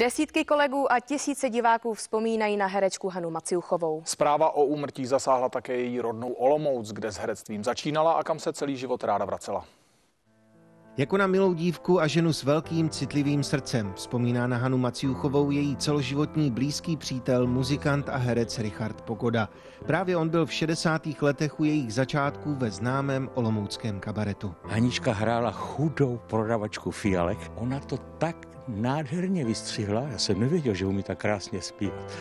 Desítky kolegů a tisíce diváků vzpomínají na herečku Hanu Maciuchovou. Zpráva o úmrtí zasáhla také její rodnou Olomouc, kde s herectvím začínala a kam se celý život ráda vracela. Jako na milou dívku a ženu s velkým citlivým srdcem vzpomíná na Hanu Maciuchovou její celoživotní blízký přítel, muzikant a herec Richard Pogoda. Právě on byl v 60. letech u jejich začátků ve známém olomouckém kabaretu. Hanička hrála chudou prodavačku fialek. Ona to tak nádherně vystřihla, já jsem nevěděl, že umí tak krásně zpívat.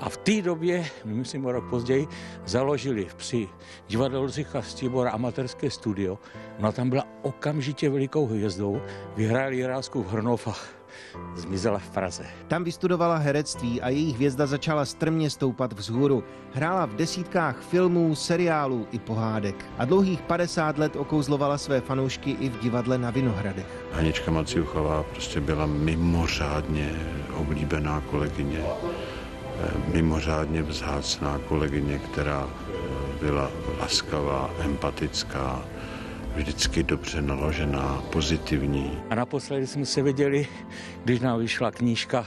A v té době, myslím o rok později, založili při divadle Lucicha Stibora amatérské studio. Ona tam byla okamžitě velikou hvězdou, vyhráli Jirásku v Hrnov zmizela v Praze. Tam vystudovala herectví a její hvězda začala strmě stoupat vzhůru. Hrála v desítkách filmů, seriálů i pohádek. A dlouhých 50 let okouzlovala své fanoušky i v divadle na Vinohradech. Hanička Maciuchová prostě byla mimořádně oblíbená kolegyně mimořádně vzácná kolegyně, která byla laskavá, empatická, vždycky dobře naložená, pozitivní. A naposledy jsme se viděli, když nám vyšla knížka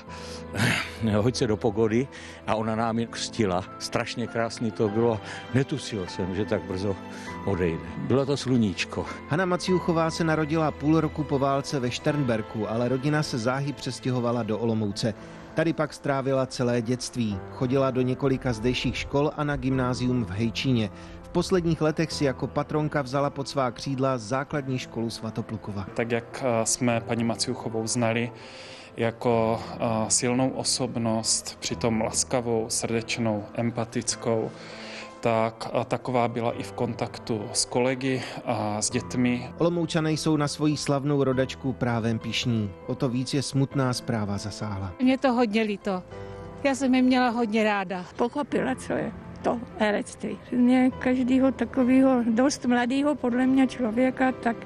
eh, Hoď se do pogody a ona nám ji křtila. Strašně krásný to bylo. Netusil jsem, že tak brzo odejde. Bylo to sluníčko. Hanna Maciuchová se narodila půl roku po válce ve Šternberku, ale rodina se záhy přestěhovala do Olomouce. Tady pak strávila celé dětství. Chodila do několika zdejších škol a na gymnázium v Hejčíně. V posledních letech si jako patronka vzala pod svá křídla základní školu Svatoplukova. Tak jak eh, jsme paní Maciuchovou znali, jako eh, silnou osobnost, přitom laskavou, srdečnou, empatickou, tak a taková byla i v kontaktu s kolegy a s dětmi. Olomoučané jsou na svoji slavnou rodačku právem pišní. O to víc je smutná zpráva zasáhla. Mě to hodně líto. Já jsem je měla hodně ráda. Pochopila, co je to herectví. Mě každého takového dost mladého podle mě člověka, tak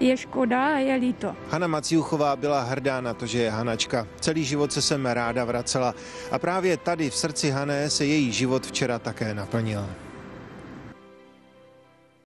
je škoda a je líto. Hana Maciuchová byla hrdá na to, že je Hanačka. Celý život se sem ráda vracela a právě tady v srdci Hané se její život včera také naplnil.